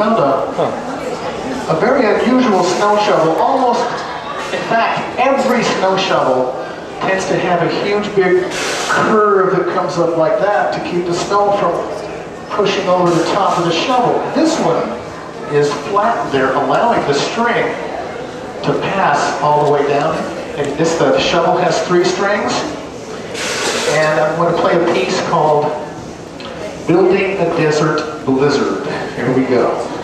found a, a very unusual snow shovel. Almost, in fact, every snow shovel tends to have a huge big curve that comes up like that to keep the snow from pushing over the top of the shovel. This one is flat there, allowing the string to pass all the way down. And this, the shovel has three strings. And I'm going to play a piece called Building a Desert Blizzard. Here we go.